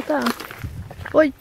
tá, oi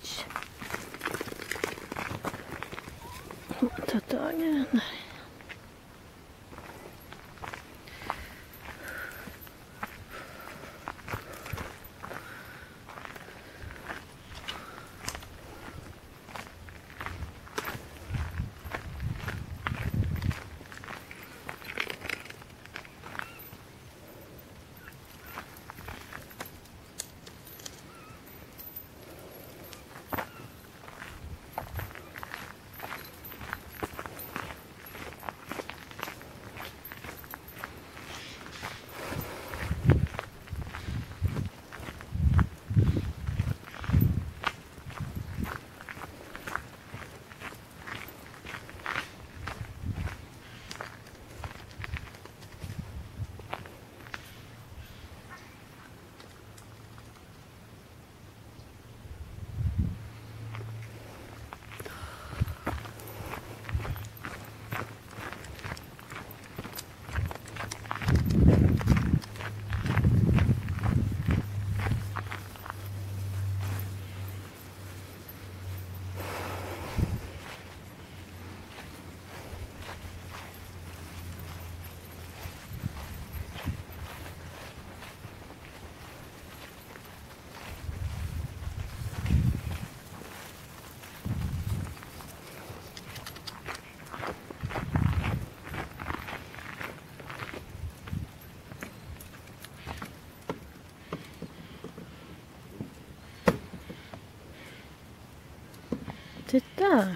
Titta!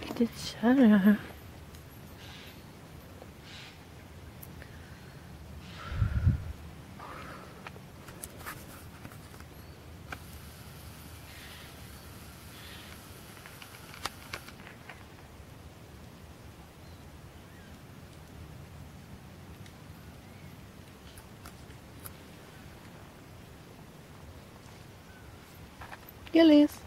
Vilket kärr. Gillies.